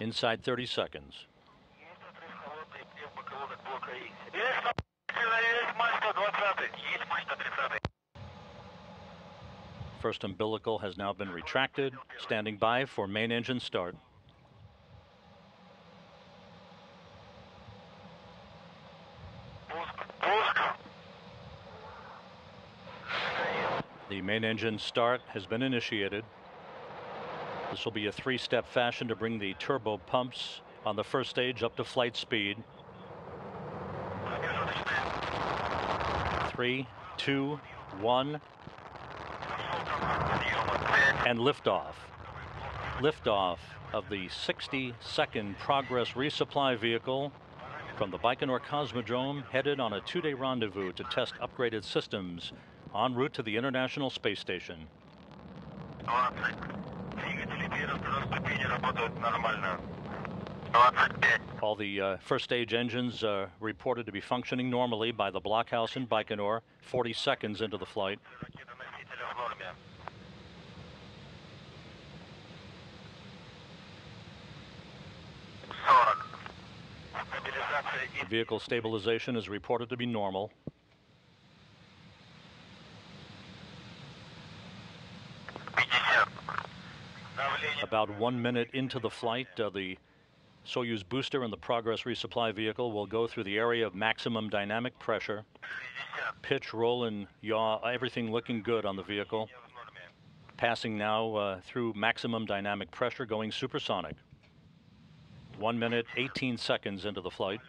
inside 30 seconds. First umbilical has now been retracted. Standing by for main engine start. The main engine start has been initiated. This will be a three-step fashion to bring the turbo pumps on the first stage up to flight speed. Three, two, one, and liftoff. Liftoff of the 60-second Progress resupply vehicle from the Baikonur Cosmodrome headed on a two-day rendezvous to test upgraded systems en route to the International Space Station. All the uh, first stage engines are reported to be functioning normally by the blockhouse in Baikonur 40 seconds into the flight. Vehicle stabilization is reported to be normal. About one minute into the flight, uh, the Soyuz booster and the Progress resupply vehicle will go through the area of maximum dynamic pressure. Pitch, roll, and yaw, everything looking good on the vehicle. Passing now uh, through maximum dynamic pressure, going supersonic. One minute, 18 seconds into the flight.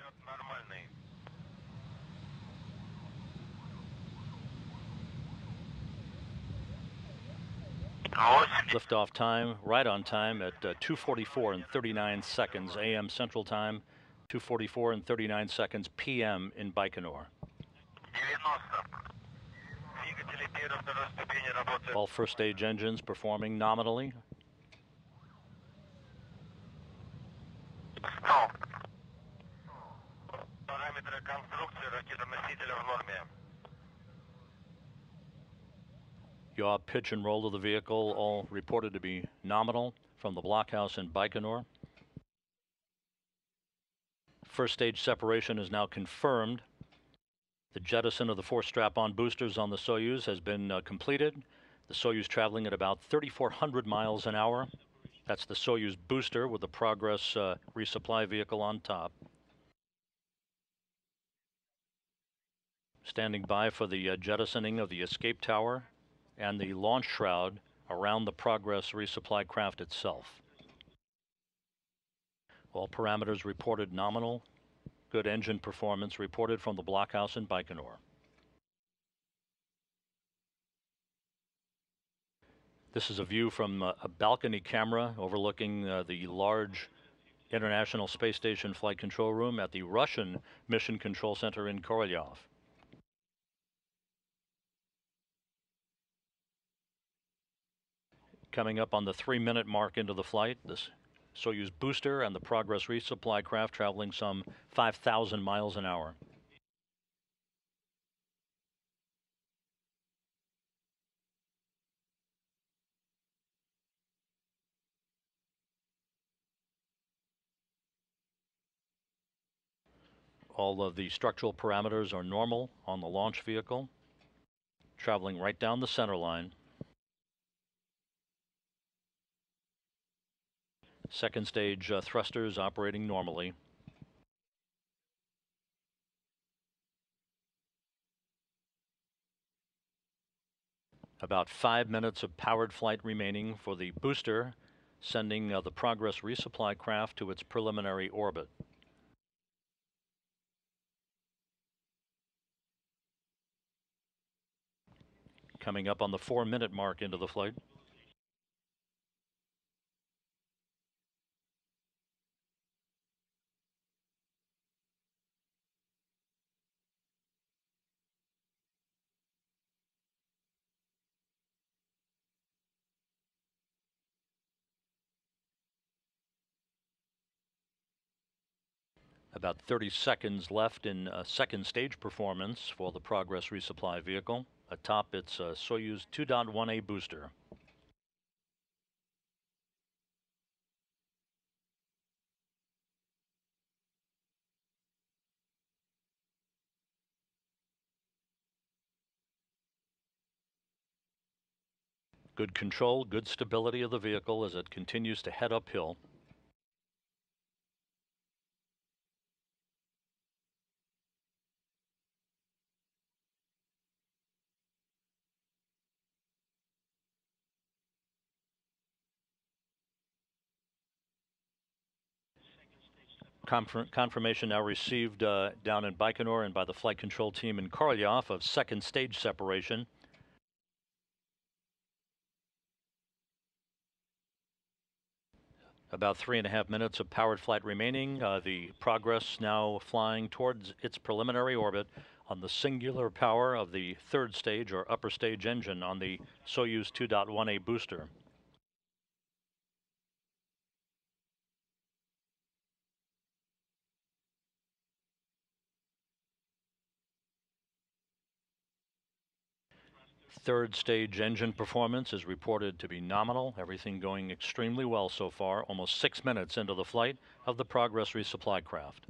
Liftoff time, right on time at uh, 2:44 and 39 seconds a.m. Central Time, 2:44 and 39 seconds p.m. in Baikonur. 90. Двигатели первой второй ступени работают. All first stage engines performing nominally. 100. Параметры конструкции ракетоносителя в норме. Yaw, pitch, and roll of the vehicle all reported to be nominal from the blockhouse in Baikonur. First stage separation is now confirmed. The jettison of the four strap-on boosters on the Soyuz has been uh, completed. The Soyuz traveling at about 3,400 miles an hour. That's the Soyuz booster with the Progress uh, resupply vehicle on top. Standing by for the uh, jettisoning of the escape tower and the launch shroud around the Progress resupply craft itself. All parameters reported nominal. Good engine performance reported from the blockhouse in Baikonur. This is a view from uh, a balcony camera overlooking uh, the large International Space Station Flight Control Room at the Russian Mission Control Center in Korolyov. Coming up on the three minute mark into the flight, this Soyuz booster and the Progress resupply craft traveling some 5,000 miles an hour. All of the structural parameters are normal on the launch vehicle, traveling right down the center line. Second stage uh, thrusters operating normally. About five minutes of powered flight remaining for the booster, sending uh, the Progress resupply craft to its preliminary orbit. Coming up on the four minute mark into the flight. About 30 seconds left in a second stage performance for the Progress resupply vehicle. Atop its uh, Soyuz 2.1A booster. Good control, good stability of the vehicle as it continues to head uphill. Confirm confirmation now received uh, down in Baikonur and by the flight control team in Korolyov of second stage separation. About three and a half minutes of powered flight remaining. Uh, the Progress now flying towards its preliminary orbit on the singular power of the third stage or upper stage engine on the Soyuz 2.1A booster. Third stage engine performance is reported to be nominal, everything going extremely well so far, almost six minutes into the flight of the Progress resupply craft.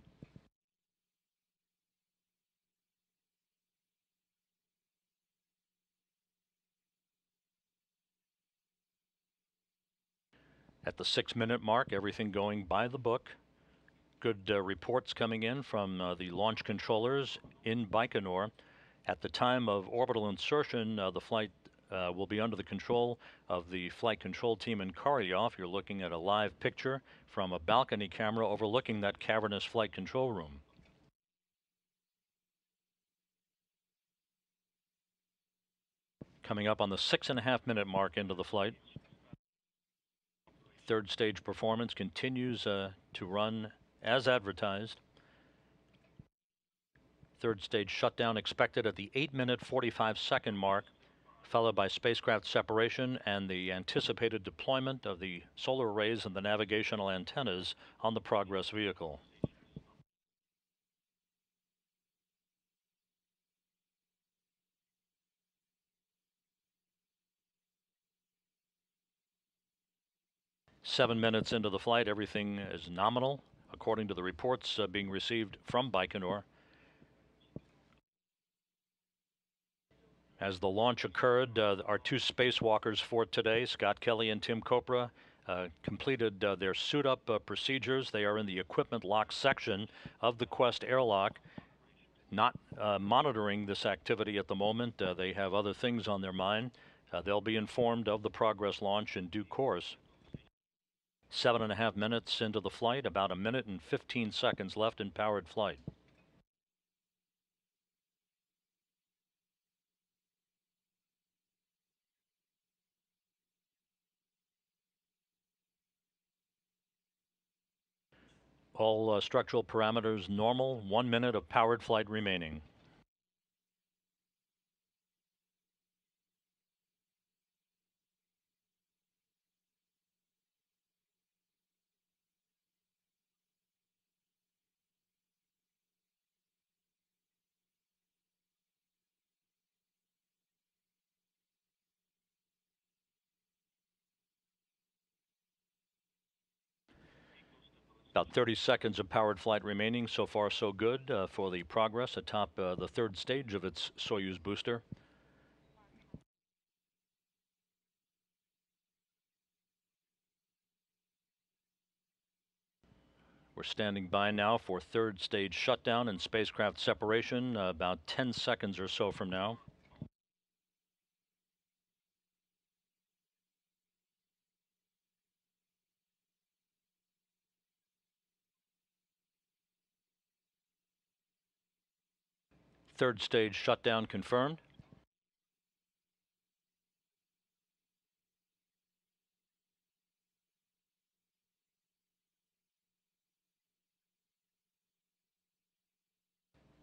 At the six minute mark, everything going by the book. Good uh, reports coming in from uh, the launch controllers in Baikonur. At the time of orbital insertion, uh, the flight uh, will be under the control of the flight control team in Korolyov. You're looking at a live picture from a balcony camera overlooking that cavernous flight control room. Coming up on the six and a half minute mark into the flight. Third stage performance continues uh, to run as advertised. Third stage shutdown expected at the 8 minute 45 second mark, followed by spacecraft separation and the anticipated deployment of the solar arrays and the navigational antennas on the Progress vehicle. Seven minutes into the flight, everything is nominal, according to the reports uh, being received from Baikonur. As the launch occurred, uh, our two spacewalkers for today, Scott Kelly and Tim Kopra, uh, completed uh, their suit up uh, procedures. They are in the equipment lock section of the Quest airlock, not uh, monitoring this activity at the moment. Uh, they have other things on their mind. they'll be informed of the progress launch in due course. Seven and a half minutes into the flight, about a minute and 15 seconds left in powered flight. All uh, structural parameters normal, one minute of powered flight remaining. About 30 seconds of powered flight remaining. So far, so good uh, for the progress atop uh, the third stage of its Soyuz booster. We're standing by now for third stage shutdown and spacecraft separation uh, about 10 seconds or so from now. Third stage shutdown confirmed.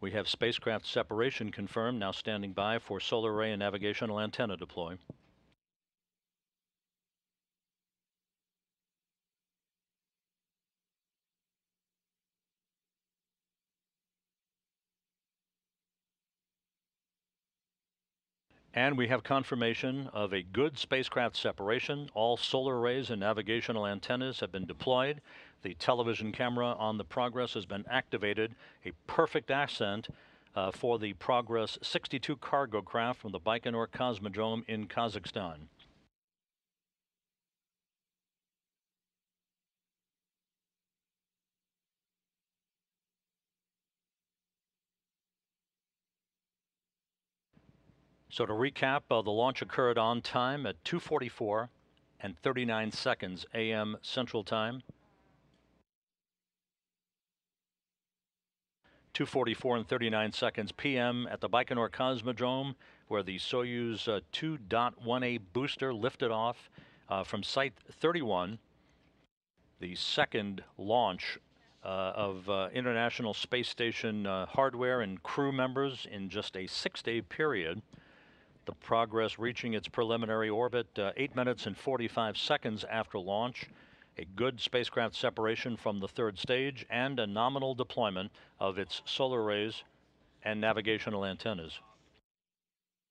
We have spacecraft separation confirmed, now standing by for solar array and navigational antenna deploy. And we have confirmation of a good spacecraft separation. All solar arrays and navigational antennas have been deployed. The television camera on the Progress has been activated. A perfect ascent uh, for the Progress 62 cargo craft from the Baikonur Cosmodrome in Kazakhstan. So to recap, uh, the launch occurred on time at 2:44 and 39 seconds a.m. Central Time. 2:44 and 39 seconds p.m. at the Baikonur Cosmodrome, where the Soyuz uh, 2.1A booster lifted off uh, from Site 31, the second launch uh, of uh, International Space Station uh, hardware and crew members in just a six-day period the progress reaching its preliminary orbit uh, 8 minutes and 45 seconds after launch, a good spacecraft separation from the third stage, and a nominal deployment of its solar arrays and navigational antennas.